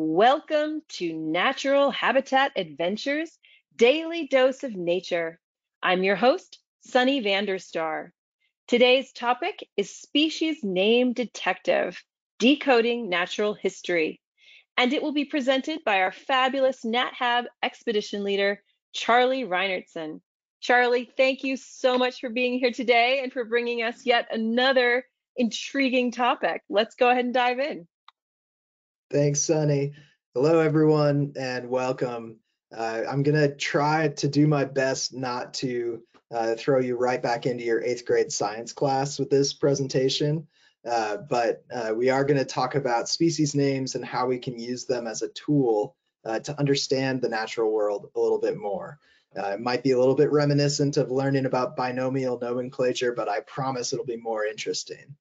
Welcome to Natural Habitat Adventures Daily Dose of Nature. I'm your host, Sunny Vanderstar. Today's topic is Species Name Detective Decoding Natural History, and it will be presented by our fabulous NatHab expedition leader, Charlie Reinertsen. Charlie, thank you so much for being here today and for bringing us yet another intriguing topic. Let's go ahead and dive in. Thanks, Sunny. Hello, everyone, and welcome. Uh, I'm going to try to do my best not to uh, throw you right back into your eighth grade science class with this presentation, uh, but uh, we are going to talk about species names and how we can use them as a tool uh, to understand the natural world a little bit more. Uh, it might be a little bit reminiscent of learning about binomial nomenclature, but I promise it'll be more interesting.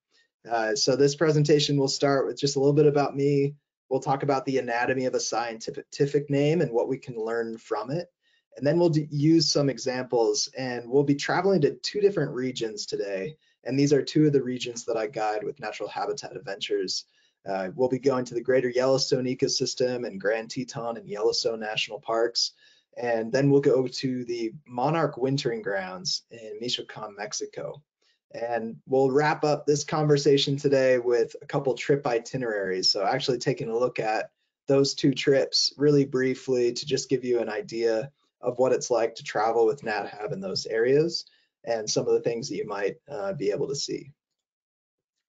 so this presentation will start with just a little bit about me, We'll talk about the anatomy of a scientific name and what we can learn from it. And then we'll use some examples and we'll be traveling to two different regions today. And these are two of the regions that I guide with Natural Habitat Adventures. Uh, we'll be going to the Greater Yellowstone ecosystem and Grand Teton and Yellowstone National Parks. And then we'll go to the Monarch Wintering Grounds in Michoacan, Mexico. And we'll wrap up this conversation today with a couple trip itineraries. So actually taking a look at those two trips really briefly to just give you an idea of what it's like to travel with NatHab in those areas and some of the things that you might uh, be able to see.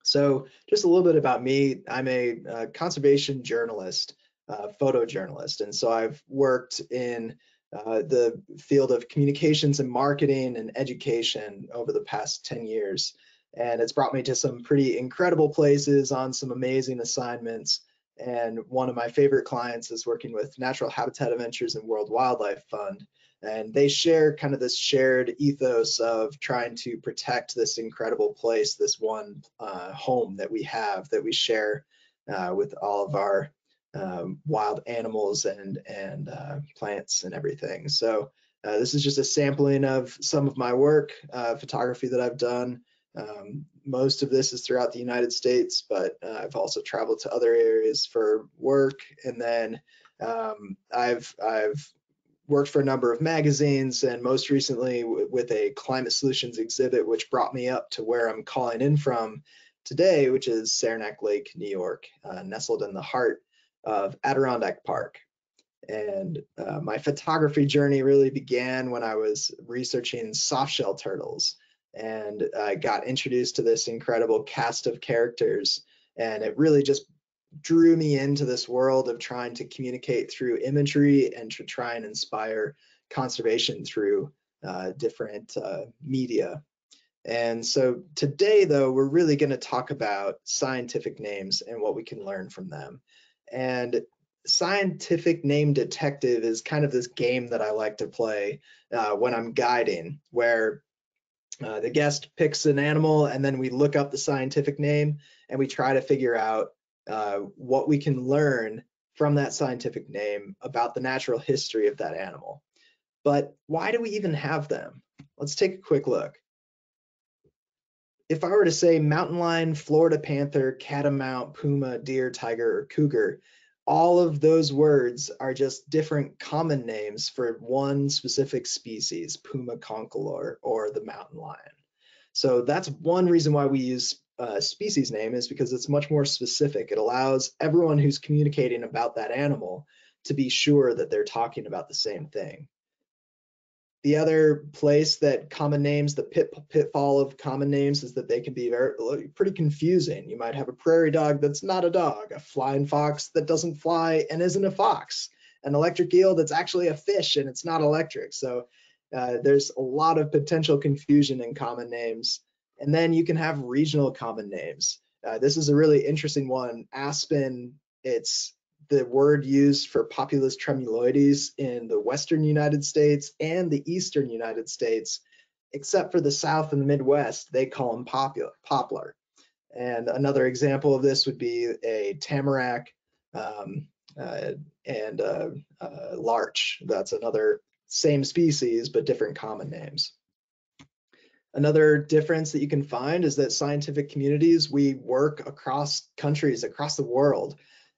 So just a little bit about me. I'm a, a conservation journalist, uh, photojournalist, and so I've worked in uh, the field of communications and marketing and education over the past 10 years. And it's brought me to some pretty incredible places on some amazing assignments. And one of my favorite clients is working with Natural Habitat Adventures and World Wildlife Fund. And they share kind of this shared ethos of trying to protect this incredible place, this one uh, home that we have that we share uh, with all of our um, wild animals and and uh, plants and everything. So uh, this is just a sampling of some of my work, uh, photography that I've done. Um, most of this is throughout the United States, but uh, I've also traveled to other areas for work, and then um, I've I've worked for a number of magazines, and most recently with a climate solutions exhibit, which brought me up to where I'm calling in from today, which is Saranac Lake, New York, uh, nestled in the heart of Adirondack Park. And uh, my photography journey really began when I was researching softshell turtles and I got introduced to this incredible cast of characters. And it really just drew me into this world of trying to communicate through imagery and to try and inspire conservation through uh, different uh, media. And so today, though, we're really going to talk about scientific names and what we can learn from them. And scientific name detective is kind of this game that I like to play uh, when I'm guiding, where uh, the guest picks an animal and then we look up the scientific name and we try to figure out uh, what we can learn from that scientific name about the natural history of that animal. But why do we even have them? Let's take a quick look if I were to say mountain lion, Florida panther, catamount, puma, deer, tiger, or cougar, all of those words are just different common names for one specific species, puma concolor or the mountain lion. So that's one reason why we use a species name is because it's much more specific. It allows everyone who's communicating about that animal to be sure that they're talking about the same thing. The other place that common names, the pit, pitfall of common names is that they can be very pretty confusing. You might have a prairie dog that's not a dog, a flying fox that doesn't fly and isn't a fox, an electric eel that's actually a fish and it's not electric. So uh, there's a lot of potential confusion in common names. And then you can have regional common names. Uh, this is a really interesting one. Aspen, it's the word used for Populus tremuloides in the western United States and the eastern United States, except for the South and the Midwest, they call them poplar. And another example of this would be a tamarack um, uh, and uh, larch. That's another same species, but different common names. Another difference that you can find is that scientific communities, we work across countries, across the world.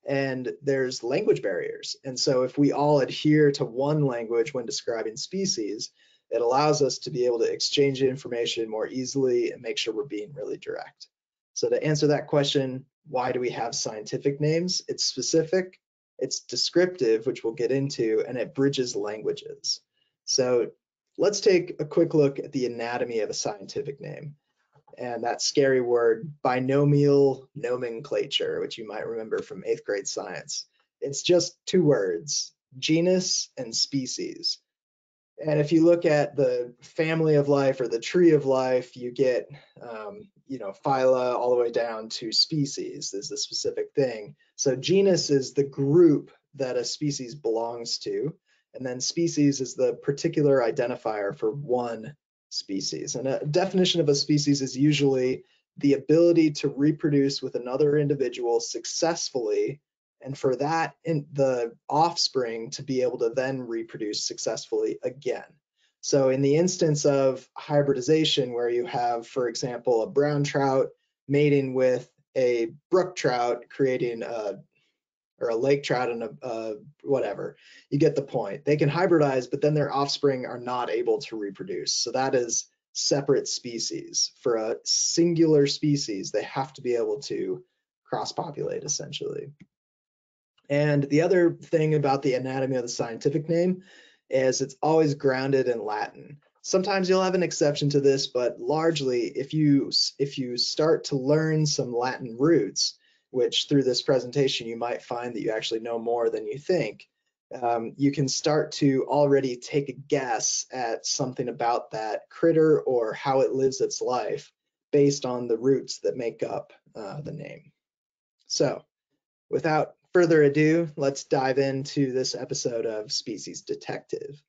And there's language barriers. And so if we all adhere to one language when describing species, it allows us to be able to exchange information more easily and make sure we're being really direct. So to answer that question, why do we have scientific names? It's specific, it's descriptive, which we'll get into, and it bridges languages. So let's take a quick look at the anatomy of a scientific name and that scary word binomial nomenclature, which you might remember from eighth grade science. It's just two words, genus and species. And if you look at the family of life or the tree of life, you get, um, you know, phyla all the way down to species is the specific thing. So genus is the group that a species belongs to. And then species is the particular identifier for one species. And a definition of a species is usually the ability to reproduce with another individual successfully and for that in the offspring to be able to then reproduce successfully again. So in the instance of hybridization where you have, for example, a brown trout mating with a brook trout creating a or a lake trout and a, whatever. You get the point. They can hybridize, but then their offspring are not able to reproduce. So that is separate species. For a singular species, they have to be able to cross-populate essentially. And the other thing about the anatomy of the scientific name is it's always grounded in Latin. Sometimes you'll have an exception to this, but largely if you if you start to learn some Latin roots, which through this presentation you might find that you actually know more than you think, um, you can start to already take a guess at something about that critter or how it lives its life based on the roots that make up uh, the name. So without further ado, let's dive into this episode of Species Detective.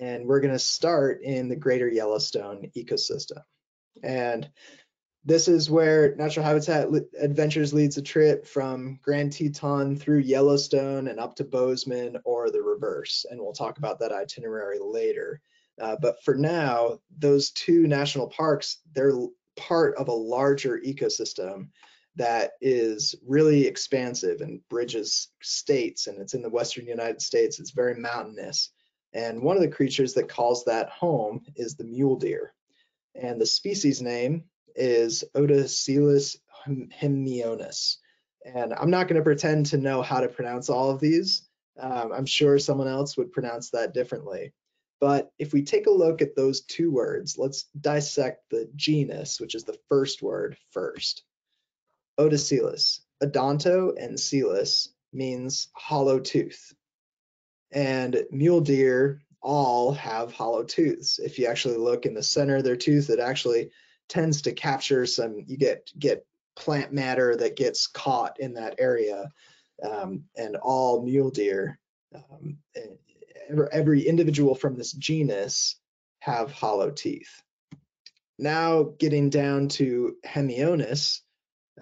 And we're going to start in the greater Yellowstone ecosystem. And this is where Natural Habitat Adventures leads a trip from Grand Teton through Yellowstone and up to Bozeman or the reverse. And we'll talk about that itinerary later. Uh, but for now, those two national parks, they're part of a larger ecosystem that is really expansive and bridges states and it's in the western United States. It's very mountainous. And one of the creatures that calls that home is the mule deer. And the species name is Odocoileus hemionus. And I'm not going to pretend to know how to pronounce all of these. Um, I'm sure someone else would pronounce that differently. But if we take a look at those two words, let's dissect the genus, which is the first word first. Odocoileus, odonto and coeles means hollow tooth. And mule deer all have hollow tooths. If you actually look in the center of their tooth, it actually tends to capture some, you get, get plant matter that gets caught in that area. Um, and all mule deer, um, every individual from this genus have hollow teeth. Now getting down to Hemionus,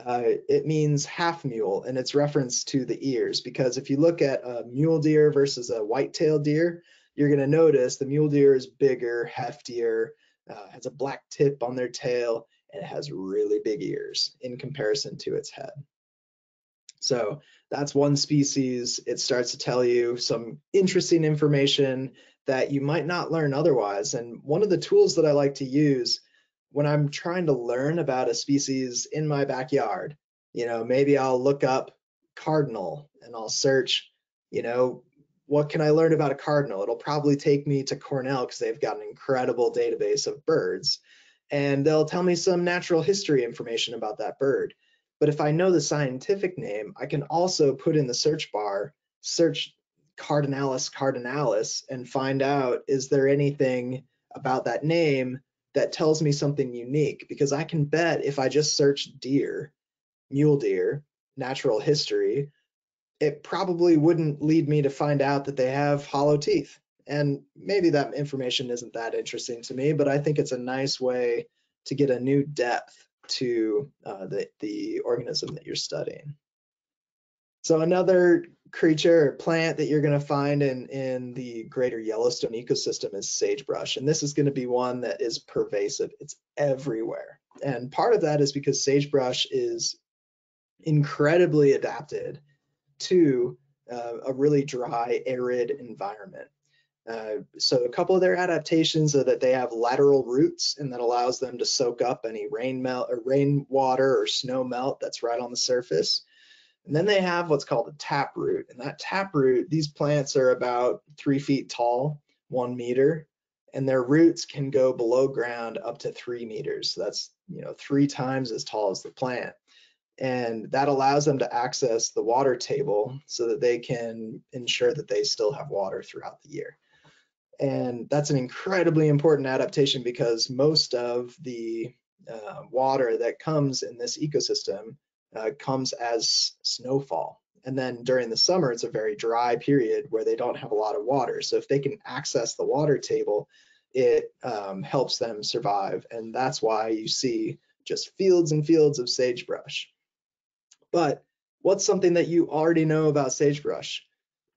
uh, it means half mule and it's reference to the ears because if you look at a mule deer versus a white-tailed deer, you're going to notice the mule deer is bigger, heftier, uh, has a black tip on their tail, and it has really big ears in comparison to its head. So that's one species. It starts to tell you some interesting information that you might not learn otherwise. And one of the tools that I like to use when I'm trying to learn about a species in my backyard, you know, maybe I'll look up cardinal and I'll search, you know, what can I learn about a cardinal? It'll probably take me to Cornell because they've got an incredible database of birds. And they'll tell me some natural history information about that bird. But if I know the scientific name, I can also put in the search bar, search Cardinalis cardinalis, and find out is there anything about that name that tells me something unique? Because I can bet if I just search deer, mule deer, natural history, it probably wouldn't lead me to find out that they have hollow teeth. And maybe that information isn't that interesting to me, but I think it's a nice way to get a new depth to uh, the, the organism that you're studying. So another creature or plant that you're going to find in, in the greater Yellowstone ecosystem is sagebrush. And this is going to be one that is pervasive. It's everywhere. And part of that is because sagebrush is incredibly adapted to uh, a really dry, arid environment. Uh, so a couple of their adaptations are that they have lateral roots and that allows them to soak up any rain melt or rainwater or snow melt that's right on the surface. And then they have what's called a tap root. And that tap root, these plants are about three feet tall, one meter, and their roots can go below ground up to three meters. So that's you know three times as tall as the plant. And that allows them to access the water table so that they can ensure that they still have water throughout the year. And that's an incredibly important adaptation because most of the uh, water that comes in this ecosystem uh, comes as snowfall. And then during the summer, it's a very dry period where they don't have a lot of water. So if they can access the water table, it um, helps them survive. And that's why you see just fields and fields of sagebrush. But what's something that you already know about sagebrush?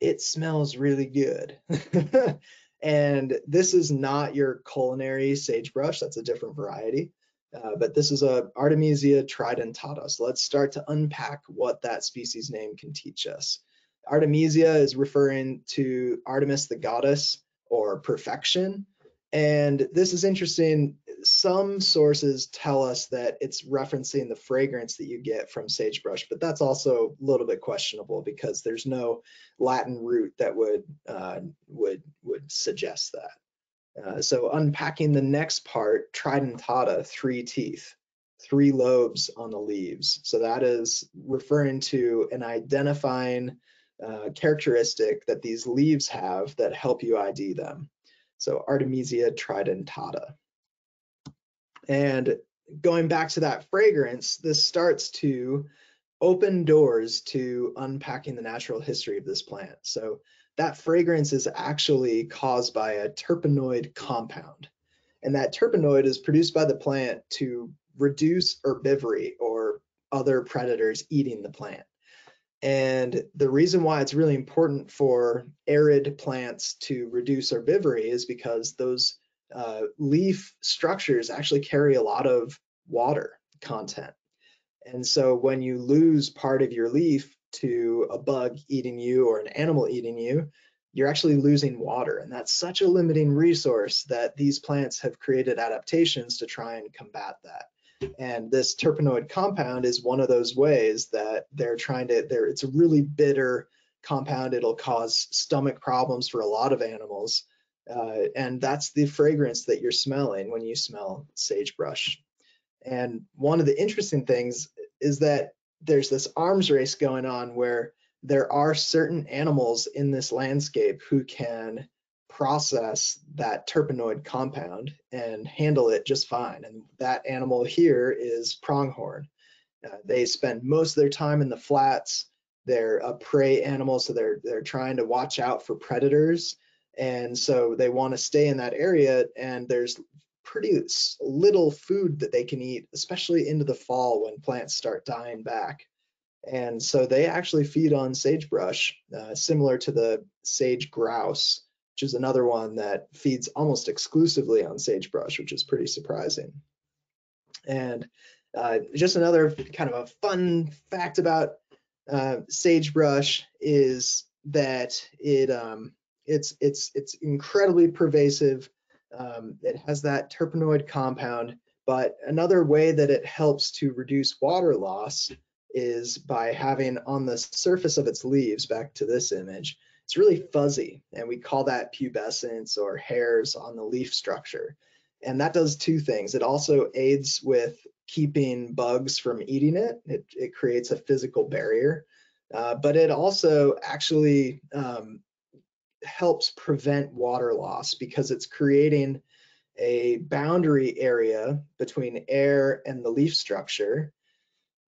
It smells really good. and this is not your culinary sagebrush, that's a different variety. Uh, but this is a Artemisia tridentata. So let's start to unpack what that species name can teach us. Artemisia is referring to Artemis the goddess or perfection. And this is interesting. Some sources tell us that it's referencing the fragrance that you get from sagebrush, but that's also a little bit questionable because there's no Latin root that would uh, would would suggest that. Uh, so unpacking the next part, tridentata, three teeth, three lobes on the leaves. So that is referring to an identifying uh, characteristic that these leaves have that help you ID them. So Artemisia tridentata. And going back to that fragrance, this starts to open doors to unpacking the natural history of this plant. So that fragrance is actually caused by a terpenoid compound. And that terpenoid is produced by the plant to reduce herbivory or other predators eating the plant. And the reason why it's really important for arid plants to reduce herbivory is because those uh, leaf structures actually carry a lot of water content. And so when you lose part of your leaf to a bug eating you or an animal eating you, you're actually losing water. And that's such a limiting resource that these plants have created adaptations to try and combat that. And this terpenoid compound is one of those ways that they're trying to, they it's a really bitter compound. It'll cause stomach problems for a lot of animals. Uh, and that's the fragrance that you're smelling when you smell sagebrush. And one of the interesting things is that there's this arms race going on where there are certain animals in this landscape who can process that terpenoid compound and handle it just fine. And that animal here is pronghorn. Uh, they spend most of their time in the flats. They're a prey animal, so they're they're trying to watch out for predators, and so they want to stay in that area. And there's pretty little food that they can eat, especially into the fall when plants start dying back. And so they actually feed on sagebrush, uh, similar to the sage grouse, which is another one that feeds almost exclusively on sagebrush, which is pretty surprising. And uh, just another kind of a fun fact about uh, sagebrush is that it um, it's it's it's incredibly pervasive. Um, it has that terpenoid compound, but another way that it helps to reduce water loss is by having on the surface of its leaves, back to this image, it's really fuzzy and we call that pubescence or hairs on the leaf structure. And that does two things. It also aids with keeping bugs from eating it. It, it creates a physical barrier, uh, but it also actually um, helps prevent water loss because it's creating a boundary area between air and the leaf structure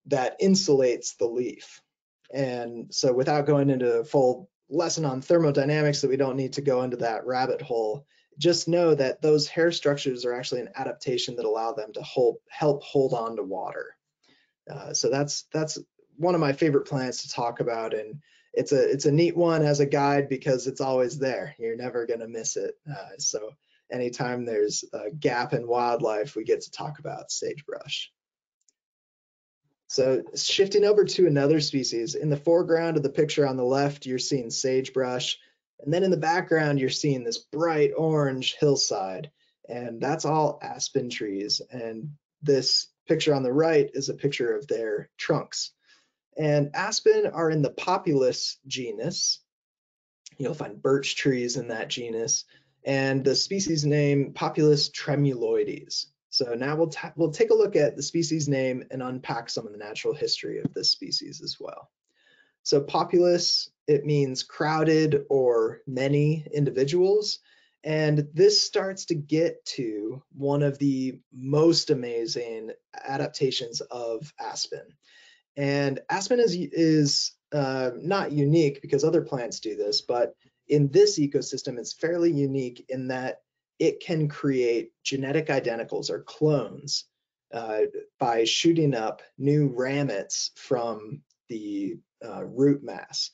that insulates the leaf. And so without going into a full lesson on thermodynamics that we don't need to go into that rabbit hole, just know that those hair structures are actually an adaptation that allow them to hold, help hold on to water. Uh, so that's that's one of my favorite plants to talk about, and it's a it's a neat one as a guide because it's always there. You're never gonna miss it. Uh, so anytime there's a gap in wildlife, we get to talk about sagebrush. So shifting over to another species, in the foreground of the picture on the left, you're seeing sagebrush. And then in the background, you're seeing this bright orange hillside. And that's all aspen trees. And this picture on the right is a picture of their trunks. And aspen are in the Populus genus. You'll find birch trees in that genus. And the species name Populus tremuloides. So now we'll, we'll take a look at the species name and unpack some of the natural history of this species as well. So populus, it means crowded or many individuals. And this starts to get to one of the most amazing adaptations of aspen. And aspen is, is uh, not unique because other plants do this, but in this ecosystem, it's fairly unique in that it can create genetic identicals or clones uh, by shooting up new ramets from the uh, root mass.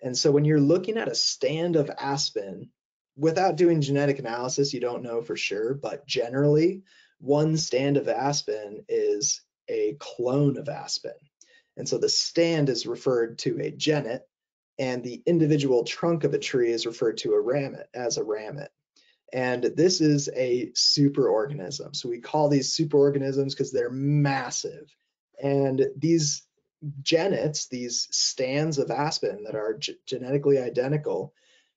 And so when you're looking at a stand of aspen, without doing genetic analysis, you don't know for sure, but generally, one stand of aspen is a clone of aspen. And so the stand is referred to a genet, and the individual trunk of a tree is referred to a ramet as a ramet. And this is a superorganism. So we call these superorganisms because they're massive. And these genets, these stands of aspen that are genetically identical,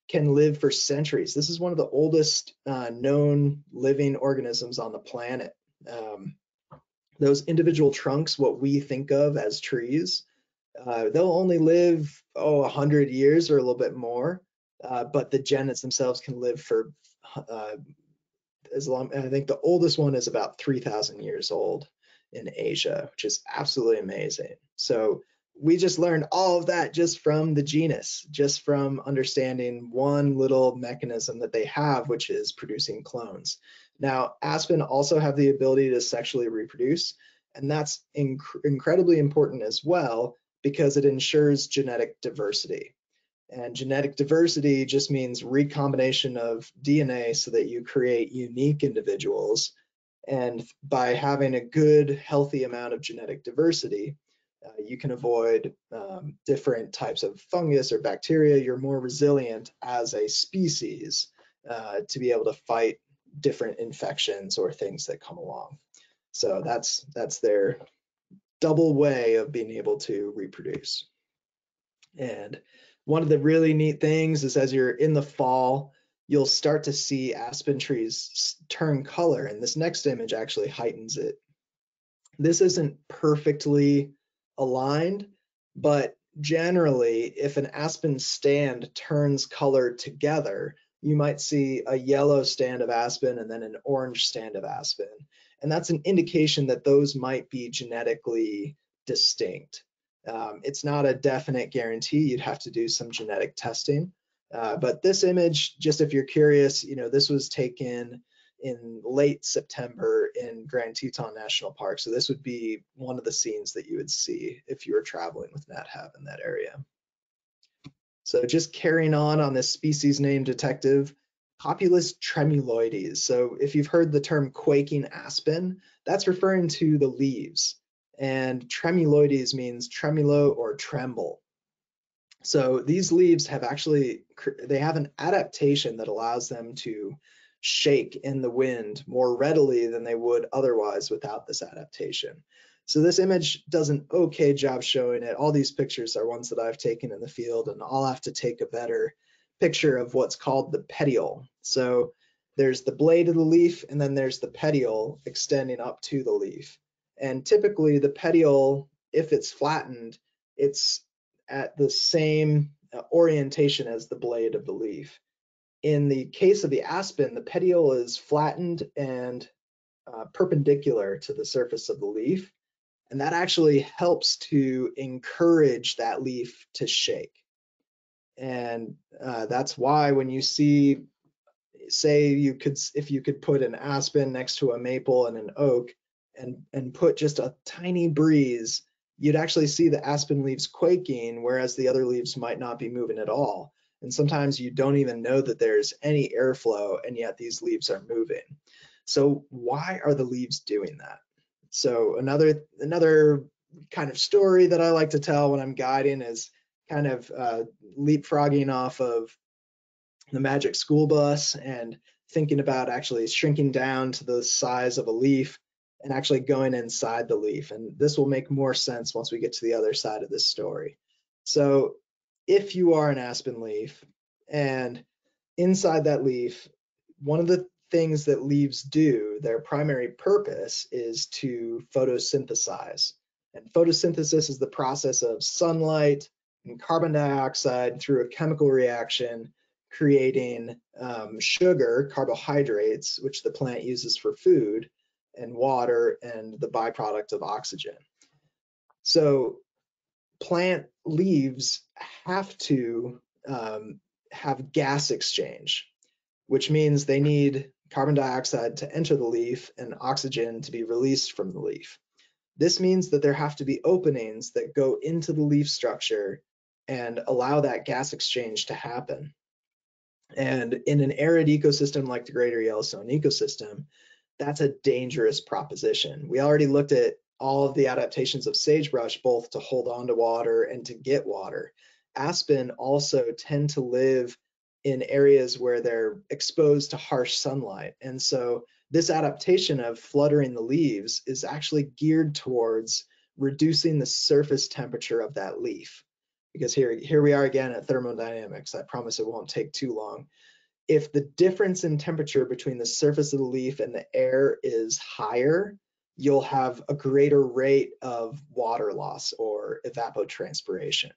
can live for centuries. This is one of the oldest uh, known living organisms on the planet. Um, those individual trunks, what we think of as trees, uh, they'll only live, oh, 100 years or a little bit more, uh, but the genets themselves can live for uh, as long, I think the oldest one is about 3,000 years old in Asia, which is absolutely amazing. So we just learned all of that just from the genus, just from understanding one little mechanism that they have, which is producing clones. Now, aspen also have the ability to sexually reproduce, and that's inc incredibly important as well because it ensures genetic diversity. And genetic diversity just means recombination of DNA so that you create unique individuals. And by having a good, healthy amount of genetic diversity, uh, you can avoid um, different types of fungus or bacteria. You're more resilient as a species uh, to be able to fight different infections or things that come along. So that's that's their double way of being able to reproduce. And one of the really neat things is as you're in the fall, you'll start to see aspen trees turn color. And this next image actually heightens it. This isn't perfectly aligned, but generally, if an aspen stand turns color together, you might see a yellow stand of aspen and then an orange stand of aspen. And that's an indication that those might be genetically distinct. Um, it's not a definite guarantee. You'd have to do some genetic testing. Uh, but this image, just if you're curious, you know, this was taken in late September in Grand Teton National Park. So this would be one of the scenes that you would see if you were traveling with NatHab in that area. So just carrying on on this species name detective, Populus tremuloides. So if you've heard the term quaking aspen, that's referring to the leaves and tremuloides means tremulo or tremble. So these leaves have actually, they have an adaptation that allows them to shake in the wind more readily than they would otherwise without this adaptation. So this image does an okay job showing it. All these pictures are ones that I've taken in the field and I'll have to take a better picture of what's called the petiole. So there's the blade of the leaf and then there's the petiole extending up to the leaf. And typically the petiole, if it's flattened, it's at the same uh, orientation as the blade of the leaf. In the case of the aspen, the petiole is flattened and uh, perpendicular to the surface of the leaf. And that actually helps to encourage that leaf to shake. And uh, that's why when you see, say you could, if you could put an aspen next to a maple and an oak, and, and put just a tiny breeze, you'd actually see the aspen leaves quaking, whereas the other leaves might not be moving at all. And sometimes you don't even know that there's any airflow, and yet these leaves are moving. So why are the leaves doing that? So another another kind of story that I like to tell when I'm guiding is kind of uh, leapfrogging off of the magic school bus and thinking about actually shrinking down to the size of a leaf and actually going inside the leaf. And this will make more sense once we get to the other side of this story. So if you are an aspen leaf and inside that leaf, one of the things that leaves do, their primary purpose is to photosynthesize. And photosynthesis is the process of sunlight and carbon dioxide through a chemical reaction creating um, sugar, carbohydrates, which the plant uses for food, and water and the byproduct of oxygen. So plant leaves have to um, have gas exchange, which means they need carbon dioxide to enter the leaf and oxygen to be released from the leaf. This means that there have to be openings that go into the leaf structure and allow that gas exchange to happen. And in an arid ecosystem like the Greater Yellowstone ecosystem, that's a dangerous proposition. We already looked at all of the adaptations of sagebrush, both to hold on to water and to get water. Aspen also tend to live in areas where they're exposed to harsh sunlight. And so this adaptation of fluttering the leaves is actually geared towards reducing the surface temperature of that leaf. Because here, here we are again at thermodynamics. I promise it won't take too long if the difference in temperature between the surface of the leaf and the air is higher, you'll have a greater rate of water loss or evapotranspiration.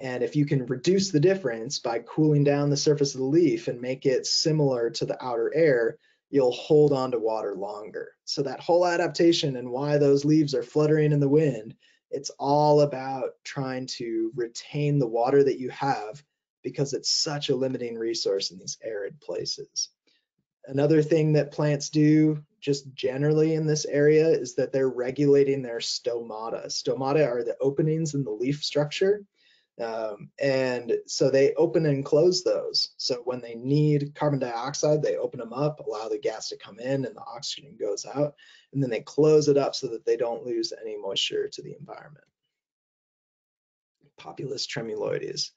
And if you can reduce the difference by cooling down the surface of the leaf and make it similar to the outer air, you'll hold on to water longer. So that whole adaptation and why those leaves are fluttering in the wind, it's all about trying to retain the water that you have because it's such a limiting resource in these arid places. Another thing that plants do just generally in this area is that they're regulating their stomata. Stomata are the openings in the leaf structure. Um, and so they open and close those. So when they need carbon dioxide, they open them up, allow the gas to come in and the oxygen goes out, and then they close it up so that they don't lose any moisture to the environment. Populus tremuloides.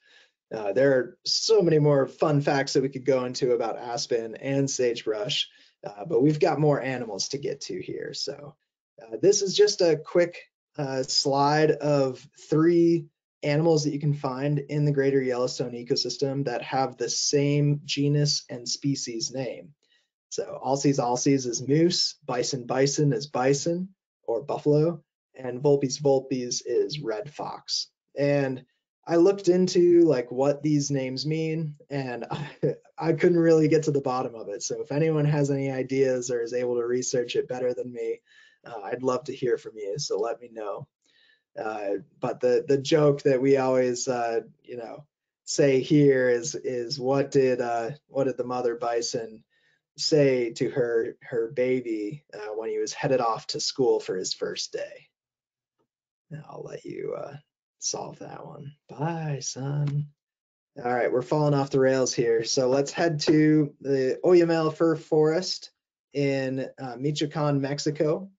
Uh, there are so many more fun facts that we could go into about aspen and sagebrush, uh, but we've got more animals to get to here. So uh, this is just a quick uh, slide of three animals that you can find in the greater Yellowstone ecosystem that have the same genus and species name. So Alces alces is moose, bison bison is bison or buffalo, and Vulpes vulpes is red fox. And I looked into like what these names mean and I, I, couldn't really get to the bottom of it. So if anyone has any ideas or is able to research it better than me, uh, I'd love to hear from you. So let me know. Uh, but the the joke that we always uh, you know say here is is what did uh, what did the mother bison say to her her baby uh, when he was headed off to school for his first day? I'll let you uh, solve that one. Bye, son. All right, we're falling off the rails here. So let's head to the Oyamel Fir Forest in uh, Michoacan, Mexico.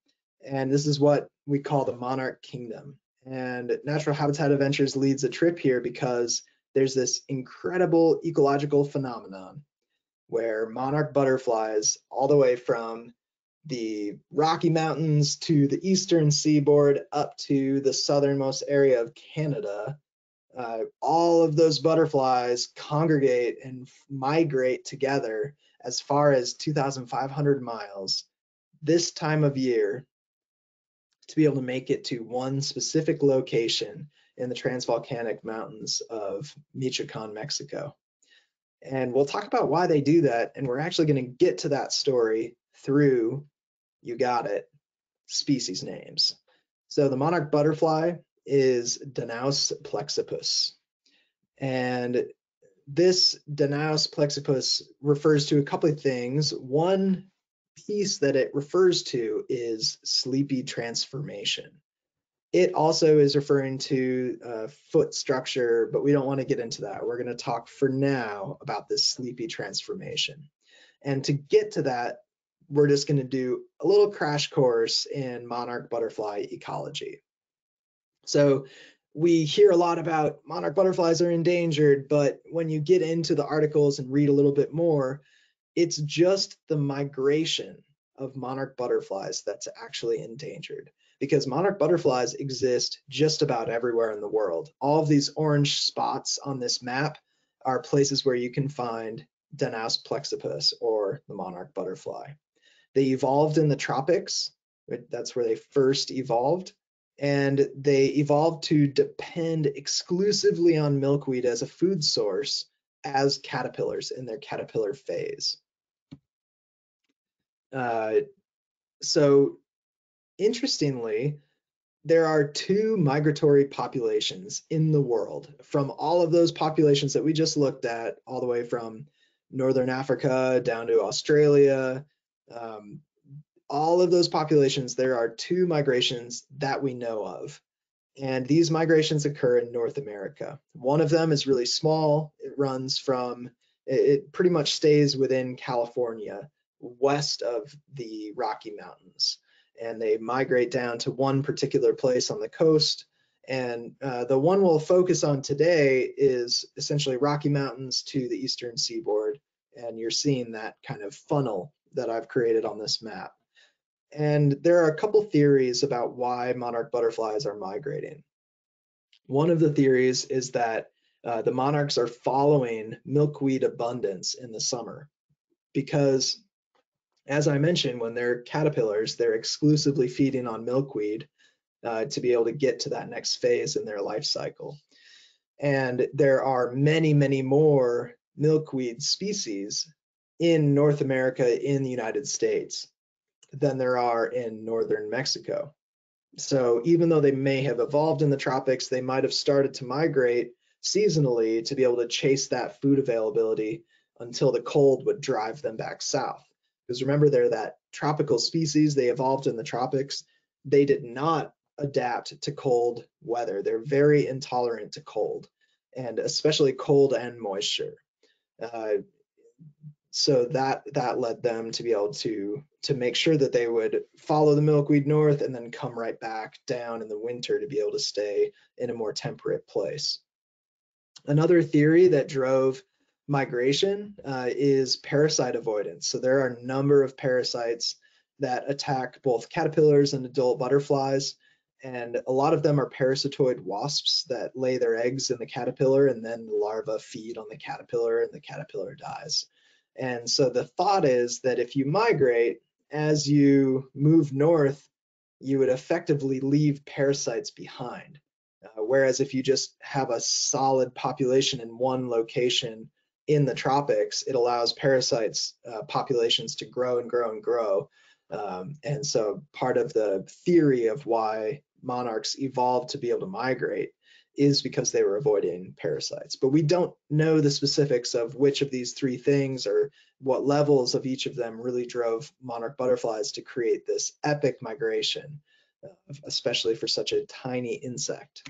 And this is what we call the Monarch Kingdom. And Natural Habitat Adventures leads a trip here because there's this incredible ecological phenomenon where monarch butterflies, all the way from the Rocky Mountains to the eastern seaboard up to the southernmost area of Canada, uh, all of those butterflies congregate and migrate together as far as 2,500 miles. This time of year to be able to make it to one specific location in the transvolcanic mountains of Michoacan, Mexico. And we'll talk about why they do that. And we're actually going to get to that story through, you got it, species names. So the monarch butterfly is Danaus plexippus. And this Danaus plexippus refers to a couple of things. One piece that it refers to is sleepy transformation. It also is referring to uh, foot structure, but we don't want to get into that. We're going to talk for now about this sleepy transformation. And to get to that, we're just going to do a little crash course in monarch butterfly ecology. So we hear a lot about monarch butterflies are endangered, but when you get into the articles and read a little bit more, it's just the migration of monarch butterflies that's actually endangered because monarch butterflies exist just about everywhere in the world. All of these orange spots on this map are places where you can find Danaus plexippus or the monarch butterfly. They evolved in the tropics, that's where they first evolved, and they evolved to depend exclusively on milkweed as a food source as caterpillars in their caterpillar phase. Uh, so interestingly, there are two migratory populations in the world from all of those populations that we just looked at, all the way from Northern Africa down to Australia, um, all of those populations, there are two migrations that we know of. And these migrations occur in North America. One of them is really small. It runs from, it pretty much stays within California, west of the Rocky Mountains. And they migrate down to one particular place on the coast. And uh, the one we'll focus on today is essentially Rocky Mountains to the eastern seaboard. And you're seeing that kind of funnel that I've created on this map. And there are a couple theories about why monarch butterflies are migrating. One of the theories is that uh, the monarchs are following milkweed abundance in the summer because, as I mentioned, when they're caterpillars, they're exclusively feeding on milkweed uh, to be able to get to that next phase in their life cycle. And there are many, many more milkweed species in North America in the United States than there are in northern Mexico. So even though they may have evolved in the tropics, they might have started to migrate seasonally to be able to chase that food availability until the cold would drive them back south. Because remember, they're that tropical species, they evolved in the tropics. They did not adapt to cold weather. They're very intolerant to cold, and especially cold and moisture. Uh, so that that led them to be able to to make sure that they would follow the milkweed north and then come right back down in the winter to be able to stay in a more temperate place. Another theory that drove migration uh, is parasite avoidance. So there are a number of parasites that attack both caterpillars and adult butterflies. And a lot of them are parasitoid wasps that lay their eggs in the caterpillar and then the larvae feed on the caterpillar and the caterpillar dies. And so the thought is that if you migrate, as you move north, you would effectively leave parasites behind. Uh, whereas if you just have a solid population in one location in the tropics, it allows parasites uh, populations to grow and grow and grow. Um, and so part of the theory of why monarchs evolved to be able to migrate is because they were avoiding parasites. But we don't know the specifics of which of these three things or what levels of each of them really drove monarch butterflies to create this epic migration, uh, especially for such a tiny insect.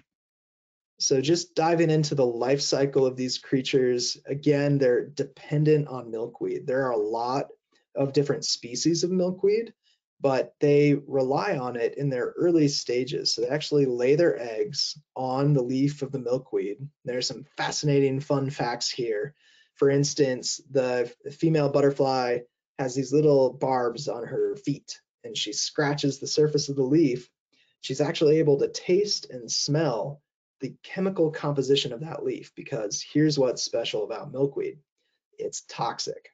So just diving into the life cycle of these creatures, again, they're dependent on milkweed. There are a lot of different species of milkweed, but they rely on it in their early stages. So they actually lay their eggs on the leaf of the milkweed. There's some fascinating fun facts here. For instance, the female butterfly has these little barbs on her feet and she scratches the surface of the leaf. She's actually able to taste and smell the chemical composition of that leaf because here's what's special about milkweed. It's toxic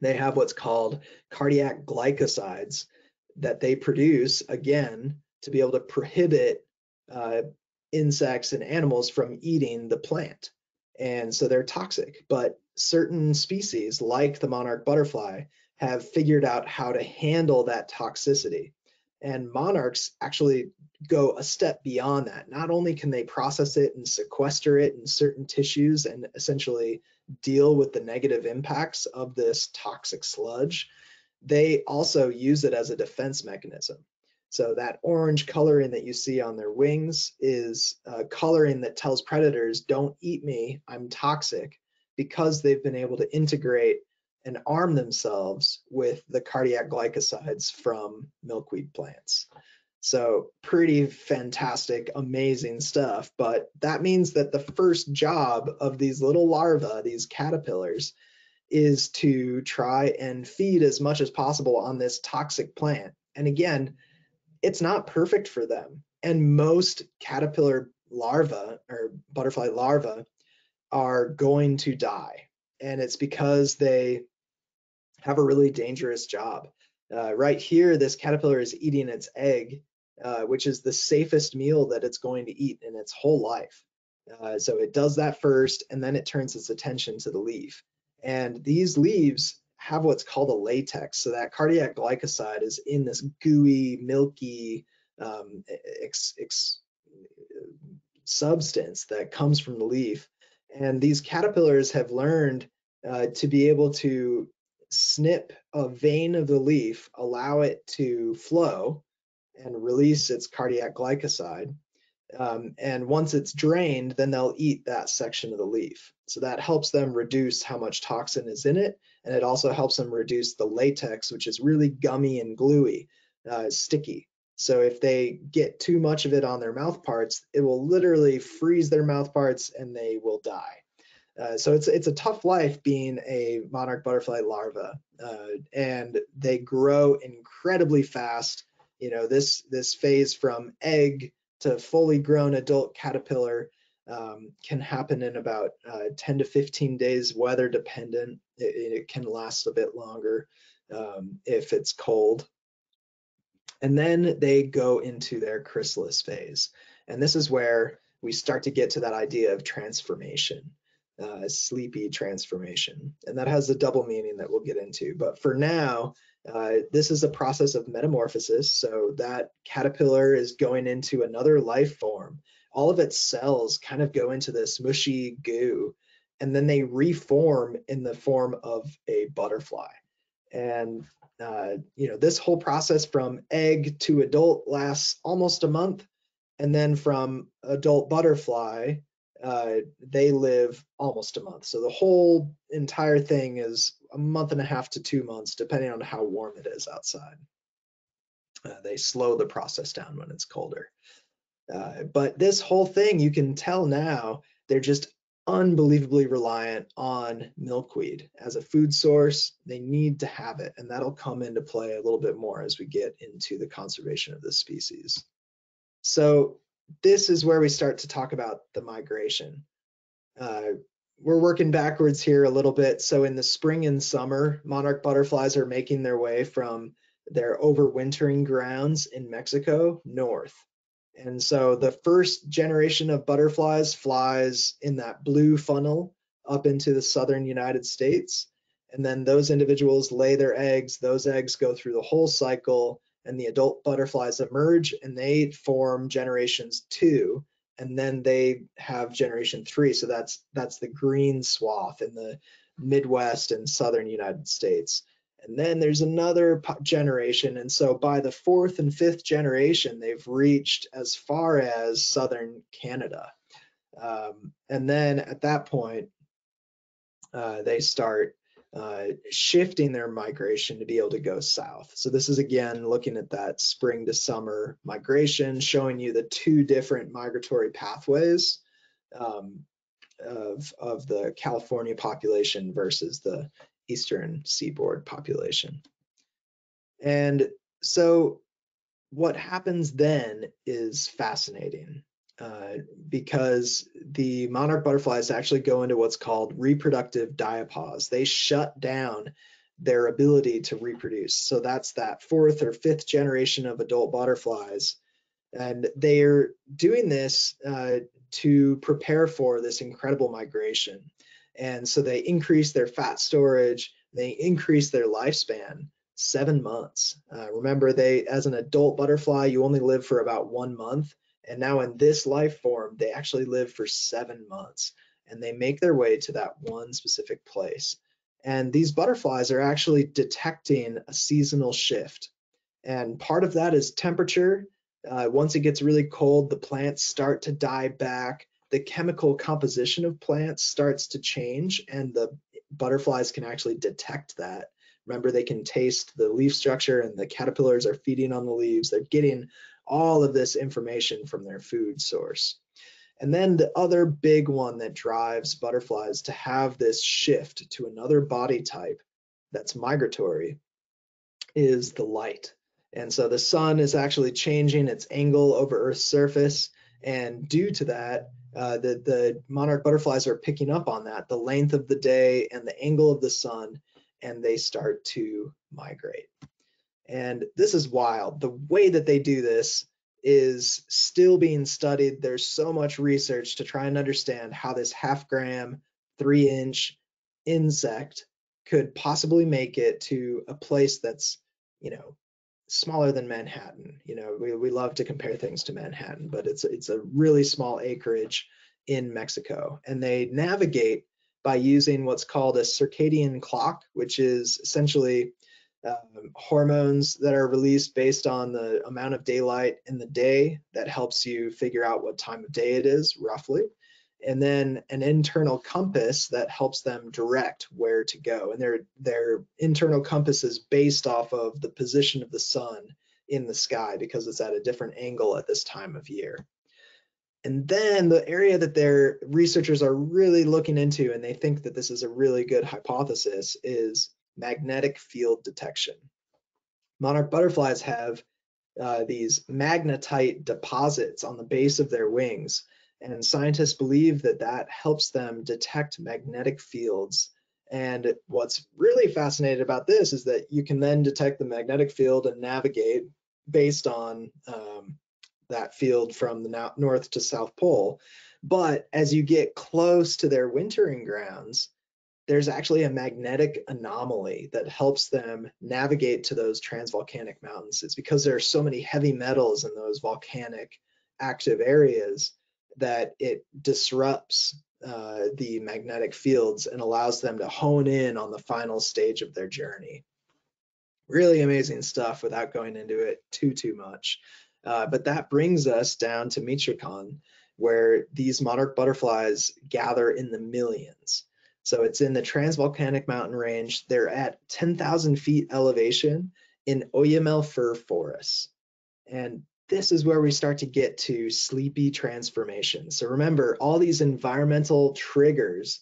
they have what's called cardiac glycosides that they produce again to be able to prohibit uh, insects and animals from eating the plant. And so they're toxic, but certain species like the monarch butterfly have figured out how to handle that toxicity. And monarchs actually go a step beyond that. Not only can they process it and sequester it in certain tissues and essentially deal with the negative impacts of this toxic sludge, they also use it as a defense mechanism. So that orange coloring that you see on their wings is coloring that tells predators, don't eat me, I'm toxic, because they've been able to integrate and arm themselves with the cardiac glycosides from milkweed plants. So pretty fantastic, amazing stuff. But that means that the first job of these little larvae, these caterpillars, is to try and feed as much as possible on this toxic plant. And again, it's not perfect for them. And most caterpillar larvae or butterfly larvae are going to die. And it's because they have a really dangerous job. Uh, right here, this caterpillar is eating its egg, uh, which is the safest meal that it's going to eat in its whole life. Uh, so it does that first, and then it turns its attention to the leaf. And these leaves have what's called a latex. So that cardiac glycoside is in this gooey, milky um, ex, ex, substance that comes from the leaf. And these caterpillars have learned uh, to be able to snip a vein of the leaf, allow it to flow and release its cardiac glycoside. Um, and once it's drained, then they'll eat that section of the leaf. So that helps them reduce how much toxin is in it. And it also helps them reduce the latex, which is really gummy and gluey, uh, sticky. So if they get too much of it on their mouth parts, it will literally freeze their mouth parts and they will die. Uh, so it's it's a tough life being a monarch butterfly larva, uh, and they grow incredibly fast. You know this this phase from egg to fully grown adult caterpillar um, can happen in about uh, 10 to 15 days, weather dependent. It, it can last a bit longer um, if it's cold. And then they go into their chrysalis phase. And this is where we start to get to that idea of transformation uh, sleepy transformation. And that has a double meaning that we'll get into. But for now, uh, this is a process of metamorphosis. So that caterpillar is going into another life form. All of its cells kind of go into this mushy goo, and then they reform in the form of a butterfly. And uh, you know, this whole process from egg to adult lasts almost a month, and then from adult butterfly uh, they live almost a month. So the whole entire thing is a month and a half to two months, depending on how warm it is outside. Uh, they slow the process down when it's colder. Uh, but this whole thing, you can tell now, they're just unbelievably reliant on milkweed as a food source. They need to have it, and that'll come into play a little bit more as we get into the conservation of this species. So this is where we start to talk about the migration. Uh, we're working backwards here a little bit. So in the spring and summer, monarch butterflies are making their way from their overwintering grounds in Mexico north. And so the first generation of butterflies flies in that blue funnel up into the southern United States. And then those individuals lay their eggs. Those eggs go through the whole cycle and the adult butterflies emerge and they form generations two and then they have generation three. So that's that's the green swath in the midwest and southern united states. And then there's another generation. And so by the fourth and fifth generation they've reached as far as southern canada. Um, and then at that point uh, they start uh, shifting their migration to be able to go south. So this is again looking at that spring to summer migration, showing you the two different migratory pathways um, of, of the California population versus the eastern seaboard population. And so what happens then is fascinating. Uh, because the monarch butterflies actually go into what's called reproductive diapause. They shut down their ability to reproduce. So that's that fourth or fifth generation of adult butterflies. And they're doing this uh, to prepare for this incredible migration. And so they increase their fat storage, they increase their lifespan seven months. Uh, remember, they as an adult butterfly, you only live for about one month. And now in this life form, they actually live for seven months and they make their way to that one specific place. And these butterflies are actually detecting a seasonal shift. And part of that is temperature. Uh, once it gets really cold, the plants start to die back. The chemical composition of plants starts to change, and the butterflies can actually detect that. Remember, they can taste the leaf structure, and the caterpillars are feeding on the leaves. They're getting all of this information from their food source. And then the other big one that drives butterflies to have this shift to another body type that's migratory is the light. And so the sun is actually changing its angle over Earth's surface. And due to that, uh, the, the monarch butterflies are picking up on that, the length of the day and the angle of the sun, and they start to migrate. And this is wild. The way that they do this is still being studied. There's so much research to try and understand how this half gram, three inch insect could possibly make it to a place that's, you know, smaller than Manhattan. You know, we, we love to compare things to Manhattan, but it's it's a really small acreage in Mexico. And they navigate by using what's called a circadian clock, which is essentially um, hormones that are released based on the amount of daylight in the day that helps you figure out what time of day it is roughly. And then an internal compass that helps them direct where to go. And their their internal compass is based off of the position of the sun in the sky because it's at a different angle at this time of year. And then the area that their researchers are really looking into and they think that this is a really good hypothesis is magnetic field detection. Monarch butterflies have uh, these magnetite deposits on the base of their wings, and scientists believe that that helps them detect magnetic fields. And what's really fascinating about this is that you can then detect the magnetic field and navigate based on um, that field from the north to south pole. But as you get close to their wintering grounds, there's actually a magnetic anomaly that helps them navigate to those transvolcanic mountains. It's because there are so many heavy metals in those volcanic active areas that it disrupts uh, the magnetic fields and allows them to hone in on the final stage of their journey. Really amazing stuff without going into it too, too much. Uh, but that brings us down to Michoacan, where these monarch butterflies gather in the millions. So it's in the Transvolcanic mountain range. They're at 10,000 feet elevation in Oyamel fir forests. And this is where we start to get to sleepy transformation. So remember, all these environmental triggers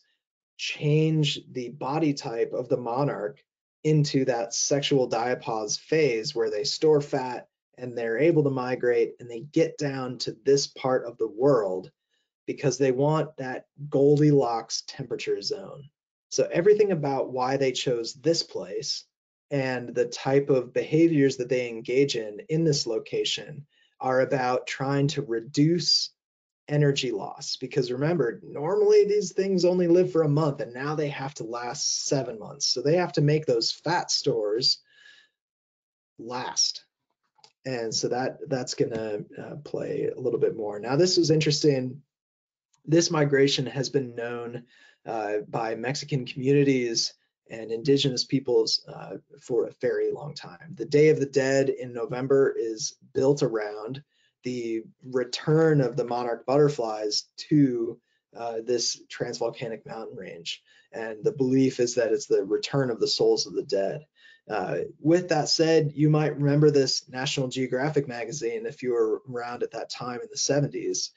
change the body type of the monarch into that sexual diapause phase where they store fat and they're able to migrate and they get down to this part of the world because they want that Goldilocks temperature zone. So everything about why they chose this place and the type of behaviors that they engage in in this location are about trying to reduce energy loss. Because remember normally these things only live for a month and now they have to last seven months. So they have to make those fat stores last. And so that that's going to uh, play a little bit more. Now this was interesting this migration has been known uh, by Mexican communities and indigenous peoples uh, for a very long time. The Day of the Dead in November is built around the return of the monarch butterflies to uh, this transvolcanic mountain range. And the belief is that it's the return of the souls of the dead. Uh, with that said, you might remember this National Geographic magazine if you were around at that time in the 70s.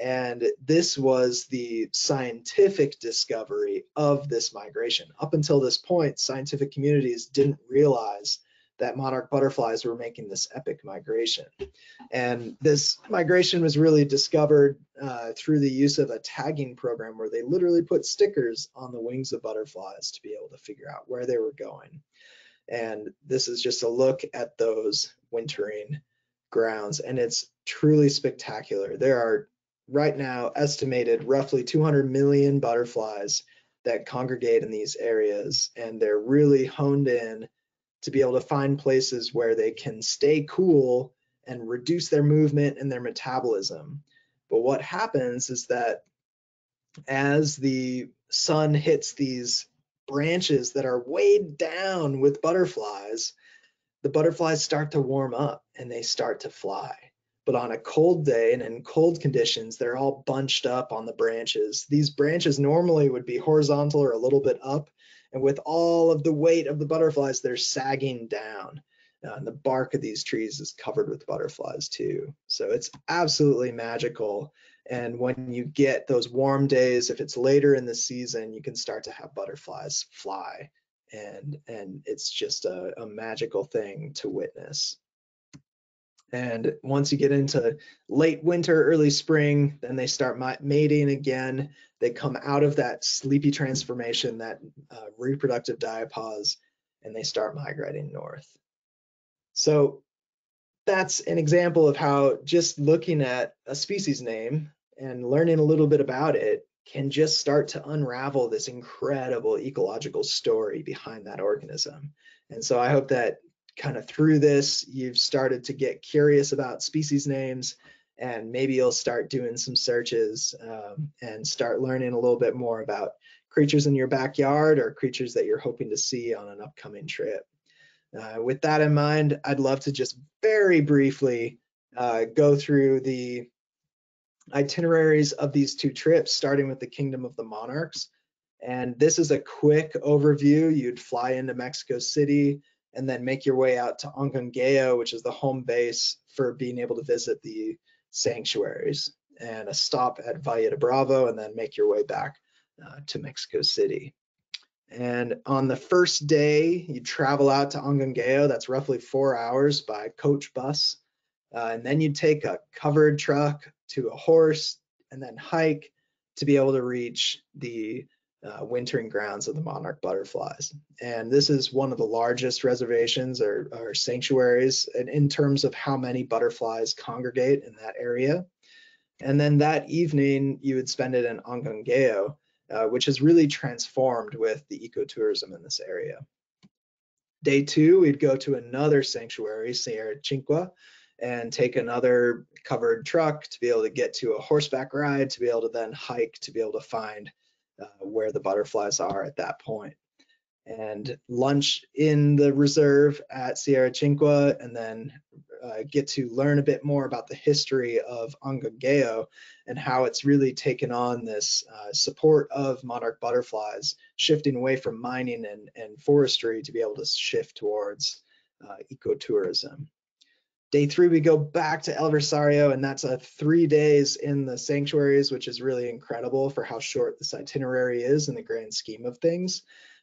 And this was the scientific discovery of this migration. Up until this point, scientific communities didn't realize that monarch butterflies were making this epic migration. And this migration was really discovered uh, through the use of a tagging program where they literally put stickers on the wings of butterflies to be able to figure out where they were going. And this is just a look at those wintering grounds, and it's truly spectacular. There are right now estimated roughly 200 million butterflies that congregate in these areas and they're really honed in to be able to find places where they can stay cool and reduce their movement and their metabolism. But what happens is that as the sun hits these branches that are weighed down with butterflies, the butterflies start to warm up and they start to fly. But on a cold day and in cold conditions, they're all bunched up on the branches. These branches normally would be horizontal or a little bit up. And with all of the weight of the butterflies, they're sagging down. Uh, and the bark of these trees is covered with butterflies too. So it's absolutely magical. And when you get those warm days, if it's later in the season, you can start to have butterflies fly. And, and it's just a, a magical thing to witness. And once you get into late winter, early spring, then they start mating again. They come out of that sleepy transformation, that uh, reproductive diapause, and they start migrating north. So that's an example of how just looking at a species name and learning a little bit about it can just start to unravel this incredible ecological story behind that organism. And so I hope that kind of through this, you've started to get curious about species names and maybe you'll start doing some searches um, and start learning a little bit more about creatures in your backyard or creatures that you're hoping to see on an upcoming trip. Uh, with that in mind, I'd love to just very briefly uh, go through the itineraries of these two trips, starting with the Kingdom of the Monarchs. And this is a quick overview. You'd fly into Mexico City, and then make your way out to Angangueo, which is the home base for being able to visit the sanctuaries, and a stop at Valle de Bravo, and then make your way back uh, to Mexico City. And on the first day, you travel out to Angangueo. That's roughly four hours by coach bus. Uh, and then you take a covered truck to a horse and then hike to be able to reach the uh, wintering grounds of the monarch butterflies. And this is one of the largest reservations or, or sanctuaries in, in terms of how many butterflies congregate in that area. And then that evening, you would spend it in Angangueo, uh, which has really transformed with the ecotourism in this area. Day two, we'd go to another sanctuary, Sierra Chincua, and take another covered truck to be able to get to a horseback ride, to be able to then hike, to be able to find uh, where the butterflies are at that point. And lunch in the reserve at Sierra Chincua, and then uh, get to learn a bit more about the history of Angangueo and how it's really taken on this uh, support of monarch butterflies, shifting away from mining and, and forestry to be able to shift towards uh, ecotourism. Day three, we go back to El Rosario, and that's a three days in the sanctuaries, which is really incredible for how short this itinerary is in the grand scheme of things.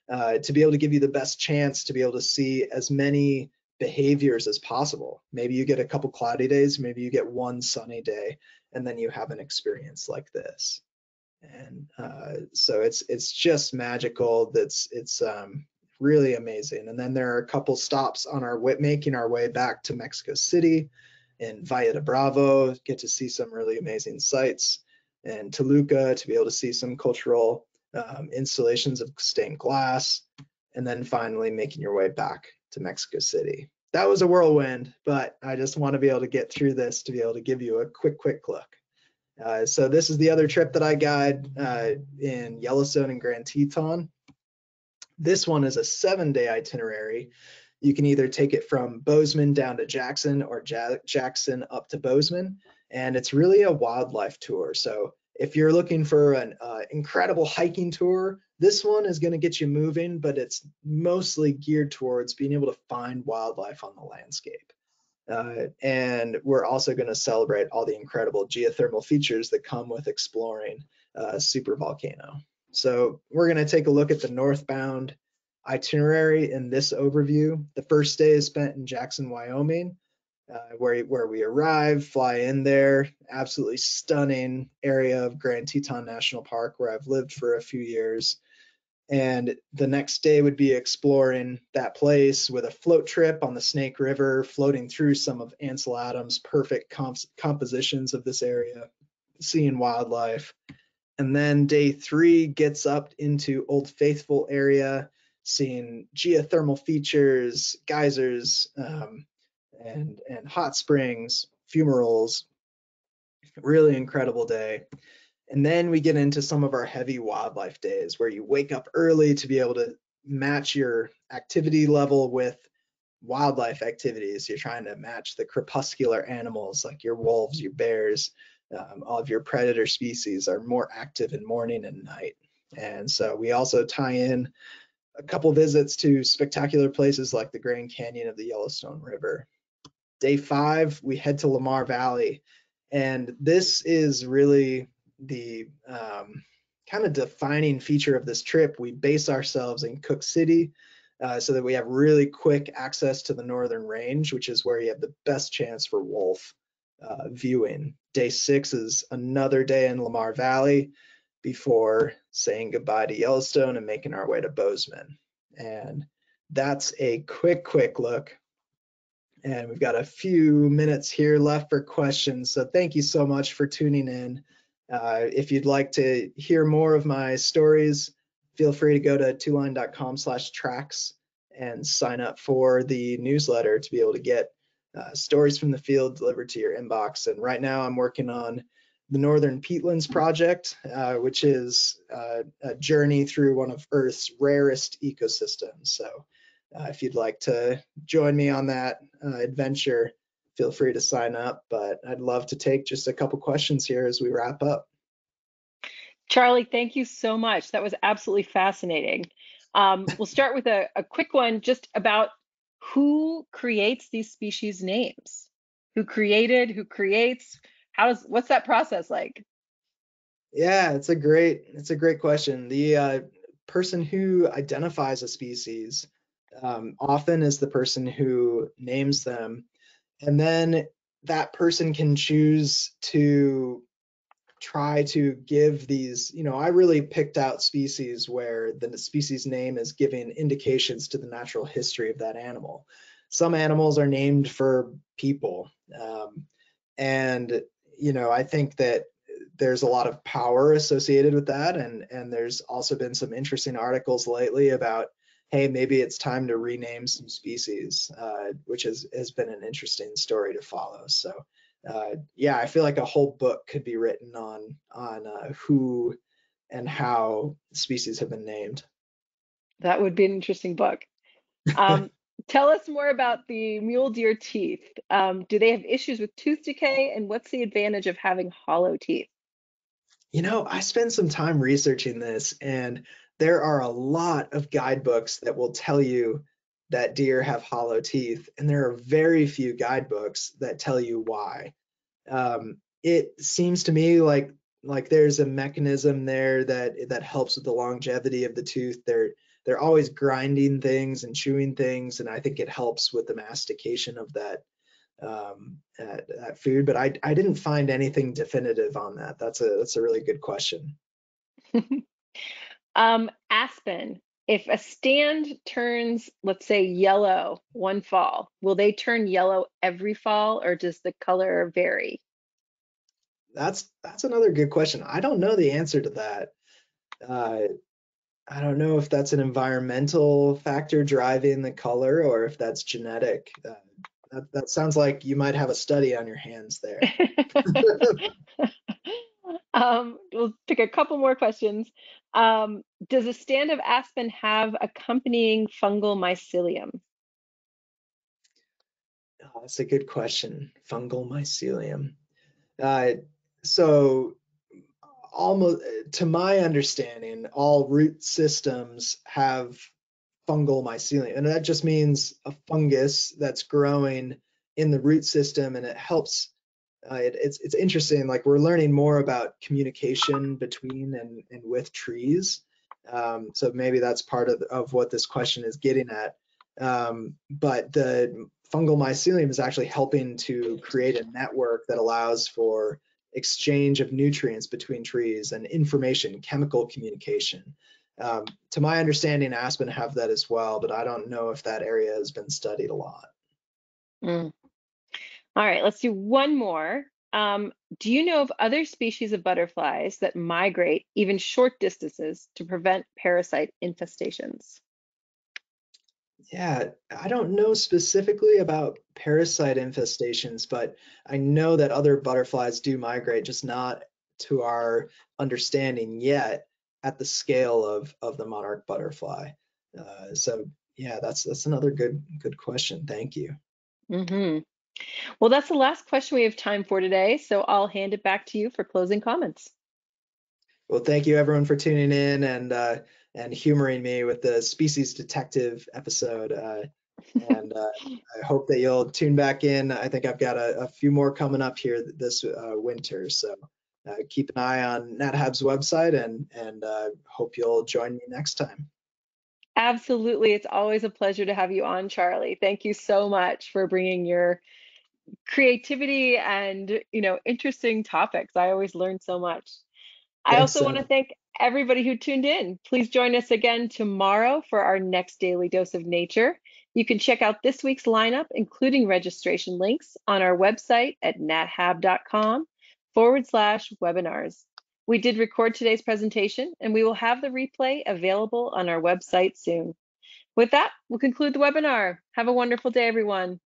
Uh, to be able to give you the best chance to be able to see as many behaviors as possible. Maybe you get a couple cloudy days, maybe you get one sunny day, and then you have an experience like this. And uh, so it's it's just magical. That's it's um, really amazing. And then there are a couple stops on our way, making our way back to Mexico City in Valle de Bravo, get to see some really amazing sights, and Toluca to be able to see some cultural um, installations of stained glass, and then finally making your way back to Mexico City. That was a whirlwind, but I just want to be able to get through this to be able to give you a quick, quick look. Uh, so this is the other trip that I guide uh, in Yellowstone and Grand Teton. This one is a seven day itinerary. You can either take it from Bozeman down to Jackson or ja Jackson up to Bozeman. And it's really a wildlife tour. So if you're looking for an uh, incredible hiking tour, this one is going to get you moving, but it's mostly geared towards being able to find wildlife on the landscape. Uh, and we're also going to celebrate all the incredible geothermal features that come with exploring uh, super volcano. So we're going to take a look at the northbound itinerary in this overview. The first day is spent in Jackson, Wyoming, uh, where, where we arrive, fly in there, absolutely stunning area of Grand Teton National Park where I've lived for a few years. And the next day would be exploring that place with a float trip on the Snake River, floating through some of Ansel Adams' perfect comp compositions of this area, seeing wildlife. And then day three gets up into Old Faithful area, seeing geothermal features, geysers, um, and, and hot springs, fumaroles. Really incredible day. And then we get into some of our heavy wildlife days where you wake up early to be able to match your activity level with wildlife activities. You're trying to match the crepuscular animals like your wolves, your bears, um, all of your predator species are more active in morning and night. And so we also tie in a couple visits to spectacular places like the Grand Canyon of the Yellowstone River. Day five, we head to Lamar Valley. And this is really the um, kind of defining feature of this trip. We base ourselves in Cooke City uh, so that we have really quick access to the northern range, which is where you have the best chance for wolf uh, viewing. Day six is another day in Lamar Valley before saying goodbye to Yellowstone and making our way to Bozeman. And that's a quick, quick look. And we've got a few minutes here left for questions. So thank you so much for tuning in. Uh, if you'd like to hear more of my stories, feel free to go to twoline.com slash tracks and sign up for the newsletter to be able to get uh, stories from the field delivered to your inbox. And right now I'm working on the Northern Peatlands Project, uh, which is uh, a journey through one of Earth's rarest ecosystems. So uh, if you'd like to join me on that uh, adventure, feel free to sign up. But I'd love to take just a couple questions here as we wrap up. Charlie, thank you so much. That was absolutely fascinating. Um, we'll start with a, a quick one just about who creates these species names? Who created, who creates, how does, what's that process like? Yeah, it's a great, it's a great question. The uh, person who identifies a species um, often is the person who names them. And then that person can choose to try to give these, you know, I really picked out species where the species name is giving indications to the natural history of that animal. Some animals are named for people. Um, and, you know, I think that there's a lot of power associated with that. And, and there's also been some interesting articles lately about, hey, maybe it's time to rename some species, uh, which has, has been an interesting story to follow. So uh, yeah, I feel like a whole book could be written on on uh, who and how species have been named. That would be an interesting book. Um, tell us more about the mule deer teeth. Um, do they have issues with tooth decay, and what's the advantage of having hollow teeth? You know, I spent some time researching this, and there are a lot of guidebooks that will tell you that deer have hollow teeth, and there are very few guidebooks that tell you why. Um, it seems to me like like there's a mechanism there that that helps with the longevity of the tooth. They're they're always grinding things and chewing things, and I think it helps with the mastication of that um, food. But I I didn't find anything definitive on that. That's a that's a really good question. um, aspen if a stand turns, let's say yellow one fall, will they turn yellow every fall or does the color vary? That's that's another good question. I don't know the answer to that. Uh, I don't know if that's an environmental factor driving the color or if that's genetic. Uh, that, that sounds like you might have a study on your hands there. um, we'll pick a couple more questions. Um, does a stand of aspen have accompanying fungal mycelium? Oh, that's a good question. Fungal mycelium. Uh, so, almost to my understanding, all root systems have fungal mycelium, and that just means a fungus that's growing in the root system, and it helps uh, it, it's it's interesting. Like we're learning more about communication between and and with trees. Um, so maybe that's part of of what this question is getting at. Um, but the fungal mycelium is actually helping to create a network that allows for exchange of nutrients between trees and information, chemical communication. Um, to my understanding, aspen have that as well, but I don't know if that area has been studied a lot. Mm. All right, let's do one more. Um, do you know of other species of butterflies that migrate even short distances to prevent parasite infestations? Yeah, I don't know specifically about parasite infestations, but I know that other butterflies do migrate, just not to our understanding yet at the scale of of the monarch butterfly. Uh, so yeah, that's that's another good good question. Thank you. Mm-hmm. Well, that's the last question we have time for today, so I'll hand it back to you for closing comments. Well, thank you everyone for tuning in, and uh, and humoring me with the species detective episode. Uh, and uh, I hope that you'll tune back in. I think I've got a, a few more coming up here this uh, winter. So uh, keep an eye on NatHab's website and, and uh, hope you'll join me next time. Absolutely. It's always a pleasure to have you on, Charlie. Thank you so much for bringing your creativity and, you know, interesting topics. I always learn so much. I also want to thank everybody who tuned in. Please join us again tomorrow for our next daily dose of nature. You can check out this week's lineup, including registration links, on our website at nathab.com forward slash webinars. We did record today's presentation and we will have the replay available on our website soon. With that, we'll conclude the webinar. Have a wonderful day, everyone.